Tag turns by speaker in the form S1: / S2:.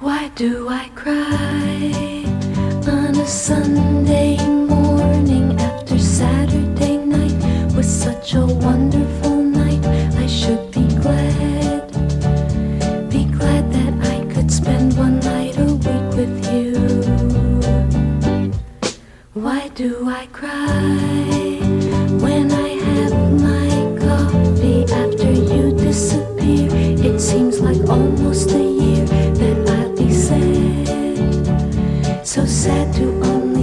S1: Why do I cry on a Sunday morning after Saturday night was such a wonderful night? I should be glad, be glad that I could spend one night a week with you. Why do I cry almost a year that I'll be sad, so sad to only.